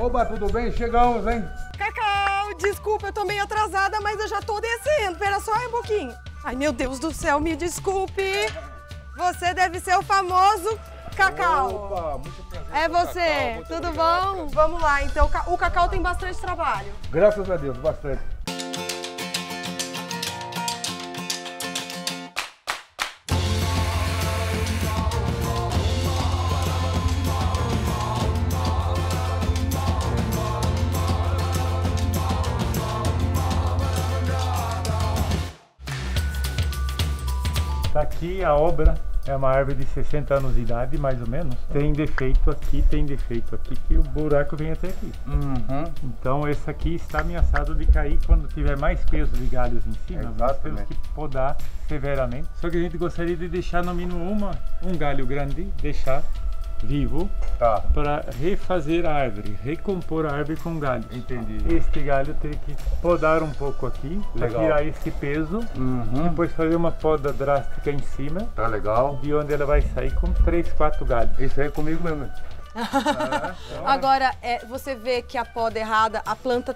Oba, tudo bem? Chegamos, hein? Cacau, desculpa, eu tô meio atrasada, mas eu já tô descendo. Pera só um pouquinho. Ai, meu Deus do céu, me desculpe. Você deve ser o famoso Cacau. Opa, muito prazer. É você, Cacau, tudo obrigado. bom? Vamos lá, então o Cacau tem bastante trabalho. Graças a Deus, bastante. Aqui a obra, é uma árvore de 60 anos de idade, mais ou menos. Tem defeito aqui, tem defeito aqui, que o buraco vem até aqui. Uhum. Então esse aqui está ameaçado de cair quando tiver mais peso de galhos em cima. Nós temos que podar severamente. Só que a gente gostaria de deixar no mínimo uma, um galho grande, deixar vivo, Tá, para refazer a árvore, recompor a árvore com galho. entendi. Este galho tem que podar um pouco aqui, para tirar esse peso. Uhum. Depois fazer uma poda drástica em cima, Tá legal. de onde ela vai sair com 3, 4 galhos. Isso aí é comigo mesmo. Agora, é, você vê que a poda errada, a planta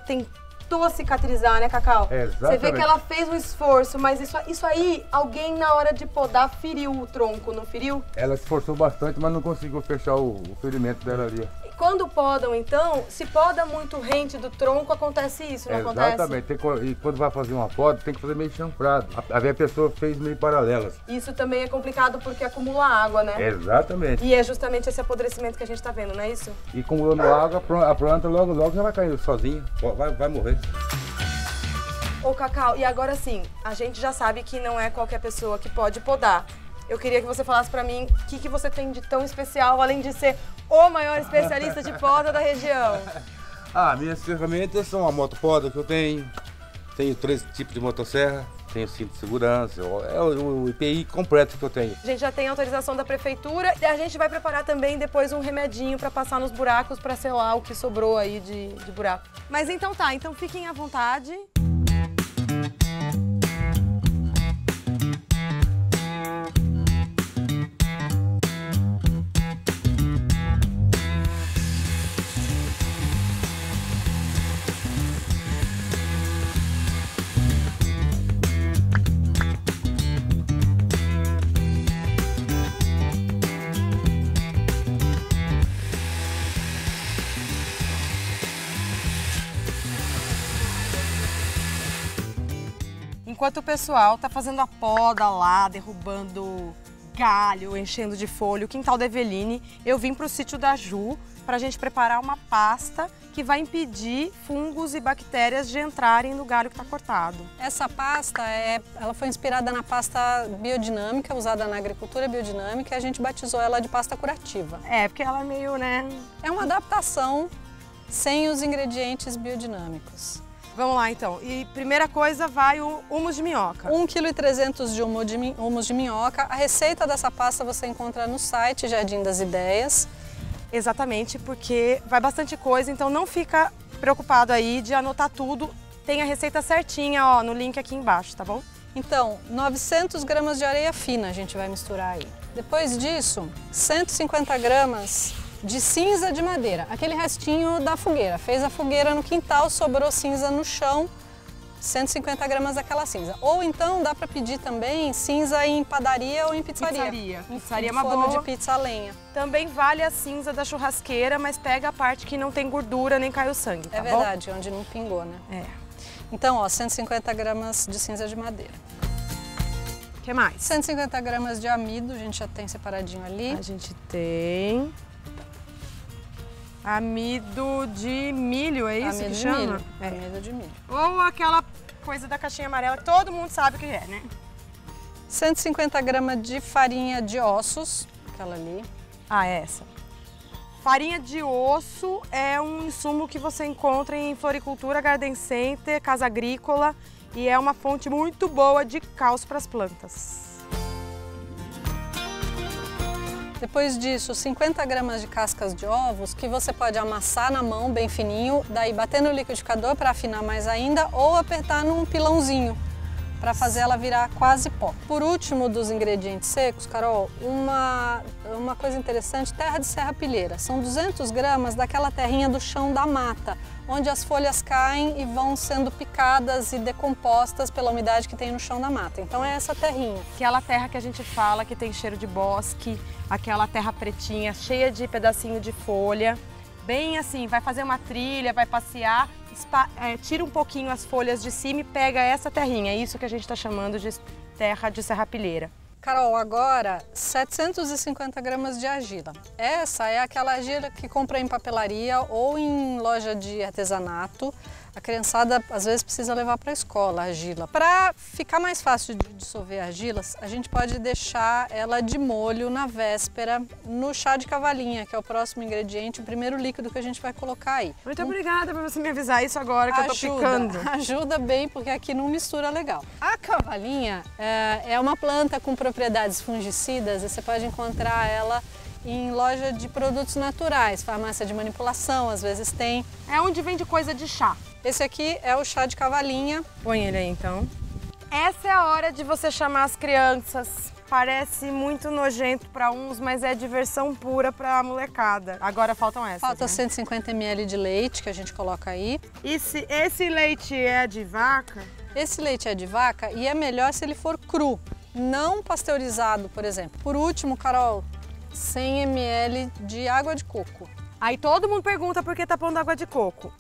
tentou cicatrizar, né, Cacau? É, Você vê exatamente. que ela fez um esforço, mas isso, isso aí, alguém na hora de podar feriu o tronco, não feriu? Ela esforçou bastante, mas não conseguiu fechar o, o ferimento dela ali. Quando podam, então, se poda muito rente do tronco, acontece isso, não acontece? Exatamente. Tem e quando vai fazer uma poda, tem que fazer meio chanfrado. A, a pessoa fez meio paralelas. Isso também é complicado porque acumula água, né? Exatamente. E é justamente esse apodrecimento que a gente tá vendo, não é isso? E acumulando água, a planta- logo, logo já vai cair sozinha. Vai, vai morrer. Ô, Cacau, e agora sim, a gente já sabe que não é qualquer pessoa que pode podar. Eu queria que você falasse pra mim o que, que você tem de tão especial, além de ser o maior especialista de poda da região. Ah, minhas ferramentas são a motopoda que eu tenho. Tenho três tipos de motosserra. Tenho cinto de segurança. É o, o IPI completo que eu tenho. A gente já tem autorização da prefeitura e a gente vai preparar também depois um remedinho pra passar nos buracos pra selar o que sobrou aí de, de buraco. Mas então tá, então fiquem à vontade. Enquanto o pessoal tá fazendo a poda lá, derrubando galho, enchendo de folha, o quintal da Eveline, eu vim pro sítio da Ju pra gente preparar uma pasta que vai impedir fungos e bactérias de entrarem no galho que tá cortado. Essa pasta é, ela foi inspirada na pasta biodinâmica usada na agricultura biodinâmica e a gente batizou ela de pasta curativa. É, porque ela é meio, né? É uma adaptação sem os ingredientes biodinâmicos. Vamos lá então. E primeira coisa vai o humus de minhoca. 1,3 kg de humo de humus de minhoca. A receita dessa pasta você encontra no site Jardim das Ideias. Exatamente, porque vai bastante coisa, então não fica preocupado aí de anotar tudo. Tem a receita certinha, ó, no link aqui embaixo, tá bom? Então, 900 gramas de areia fina a gente vai misturar aí. Depois disso, 150 gramas de cinza de madeira, aquele restinho da fogueira. Fez a fogueira no quintal, sobrou cinza no chão, 150 gramas daquela cinza. Ou então dá para pedir também cinza em padaria ou em pizzaria. Pizzaria. Pizzaria é uma forno boa. de pizza a lenha. Também vale a cinza da churrasqueira, mas pega a parte que não tem gordura nem cai o sangue, tá É bom? verdade, onde não pingou, né? É. Então, ó, 150 gramas de cinza de madeira. O que mais? 150 gramas de amido, a gente já tem separadinho ali. A gente tem amido de milho, é isso amido que chama? milho. É. Amido de milho. Ou aquela coisa da caixinha amarela que todo mundo sabe o que é, né? 150 gramas de farinha de ossos, aquela ali. Ah, é essa. Farinha de osso é um insumo que você encontra em floricultura, garden center, casa agrícola e é uma fonte muito boa de cálcio para as plantas. Depois disso, 50 gramas de cascas de ovos que você pode amassar na mão bem fininho, daí bater no liquidificador para afinar mais ainda ou apertar num pilãozinho para fazer ela virar quase pó. Por último dos ingredientes secos, Carol, uma, uma coisa interessante, terra de serrapilheira. São 200 gramas daquela terrinha do chão da mata, onde as folhas caem e vão sendo picadas e decompostas pela umidade que tem no chão da mata. Então é essa terrinha. Aquela terra que a gente fala que tem cheiro de bosque, aquela terra pretinha, cheia de pedacinho de folha. Bem assim, vai fazer uma trilha, vai passear, é, tira um pouquinho as folhas de cima e pega essa terrinha. É isso que a gente está chamando de terra de serrapilheira. Carol, agora 750 gramas de argila. Essa é aquela argila que compra em papelaria ou em loja de artesanato. A criançada às vezes precisa levar para a escola a argila. Para ficar mais fácil de dissolver argilas, a gente pode deixar ela de molho na véspera no chá de cavalinha, que é o próximo ingrediente, o primeiro líquido que a gente vai colocar aí. Muito um... obrigada por você me avisar isso agora que ajuda, eu tô picando. Ajuda bem, porque aqui não mistura legal. A cavalinha é, é uma planta com propriedades fungicidas e você pode encontrar ela em loja de produtos naturais, farmácia de manipulação, às vezes tem. É onde vende coisa de chá. Esse aqui é o chá de cavalinha. Põe ele aí então. Essa é a hora de você chamar as crianças. Parece muito nojento para uns, mas é diversão pura para a molecada. Agora faltam essas. Falta né? 150 ml de leite que a gente coloca aí. Esse, esse leite é de vaca? Esse leite é de vaca e é melhor se ele for cru, não pasteurizado, por exemplo. Por último, Carol, 100 ml de água de coco. Aí todo mundo pergunta por que tá pondo água de coco.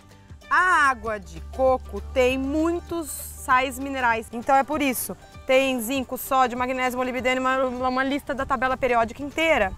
A água de coco tem muitos sais minerais, então é por isso. Tem zinco, sódio, magnésio, molibdênio, uma, uma lista da tabela periódica inteira,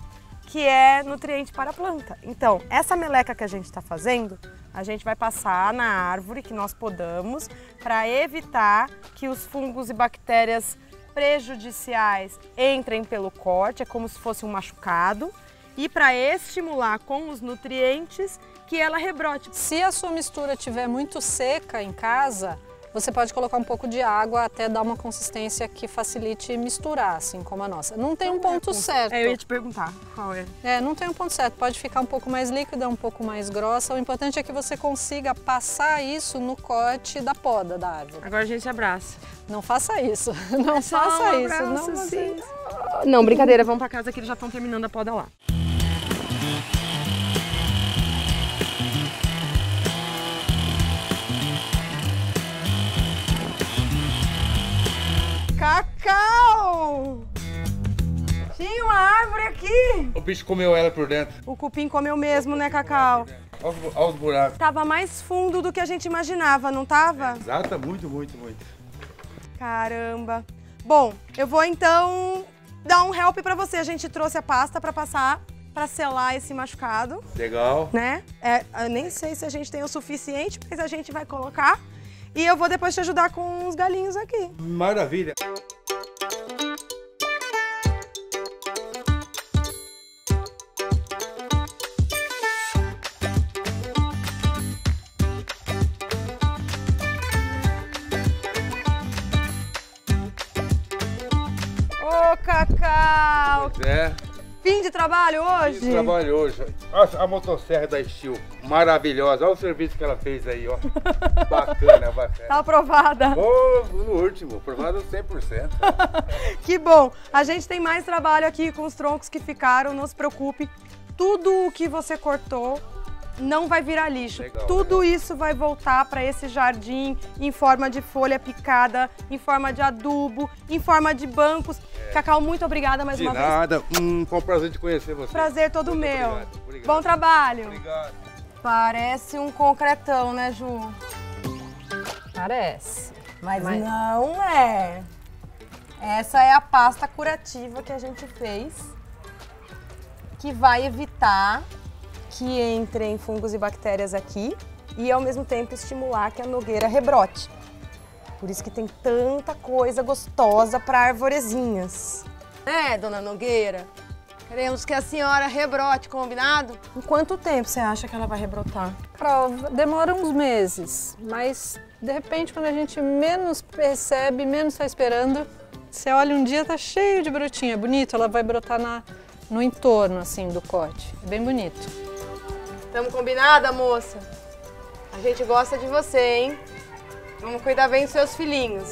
que é nutriente para a planta. Então, essa meleca que a gente está fazendo, a gente vai passar na árvore que nós podamos para evitar que os fungos e bactérias prejudiciais entrem pelo corte, é como se fosse um machucado, e para estimular com os nutrientes que ela rebrote. Se a sua mistura estiver muito seca em casa, você pode colocar um pouco de água até dar uma consistência que facilite misturar, assim como a nossa. Não tem um ponto certo. É, eu ia te perguntar qual é. É, não tem um ponto certo. Pode ficar um pouco mais líquida, um pouco mais grossa. O importante é que você consiga passar isso no corte da poda da árvore. Agora a gente abraça. Não faça isso. Não é faça um isso. Não, assim. não, brincadeira. Vamos pra casa que eles já estão terminando a poda lá. Cacau! Tinha uma árvore aqui! O bicho comeu ela por dentro. O cupim comeu mesmo, né, Cacau? Olha os buracos. Tava mais fundo do que a gente imaginava, não tava? Exata, muito, muito, muito. Caramba. Bom, eu vou então dar um help pra você. A gente trouxe a pasta pra passar para selar esse machucado. Legal. Né? É, eu nem sei se a gente tem o suficiente, mas a gente vai colocar. E eu vou depois te ajudar com os galinhos aqui. Maravilha. Ô, Cacau! Pois é. Fim de trabalho hoje? Fim de trabalho hoje. Olha a motosserra da Steel, maravilhosa. Olha o serviço que ela fez aí, ó. bacana, bacana. Tá aprovada. Oh, no último, aprovado 100%. que bom. A gente tem mais trabalho aqui com os troncos que ficaram, não se preocupe. Tudo o que você cortou não vai virar lixo. Legal, Tudo legal. isso vai voltar para esse jardim em forma de folha picada, em forma de adubo, em forma de bancos. É. Cacau, muito obrigada mais de uma nada. vez. Nada, um, foi um prazer de conhecer você. Prazer todo muito meu. Obrigado, obrigado. Bom trabalho. Obrigado. Parece um concretão, né, Ju? Parece. Mas, Mas não é. Essa é a pasta curativa que a gente fez, que vai evitar que entrem fungos e bactérias aqui e ao mesmo tempo estimular que a nogueira rebrote. Por isso que tem tanta coisa gostosa para arvorezinhas. É, dona Nogueira? Queremos que a senhora rebrote, combinado? Em quanto tempo você acha que ela vai rebrotar? Carol, demora uns meses, mas de repente quando a gente menos percebe, menos está esperando, você olha um dia tá cheio de brotinha, é bonito, ela vai brotar na, no entorno assim do corte, é bem bonito. Tamo combinada, moça? A gente gosta de você, hein? Vamos cuidar bem dos seus filhinhos.